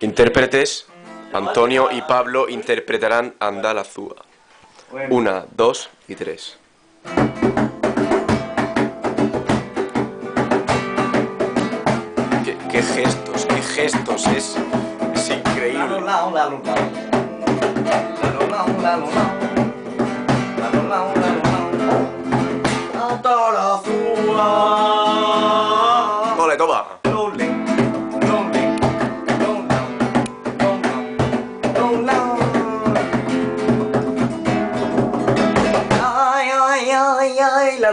Intérpretes, Antonio y Pablo interpretarán Andalazúa. Una, dos y tres. ¿Qué, gestos, qué gestos, es, es increíble. Andalazúa. Ole, toma. ay, ay, la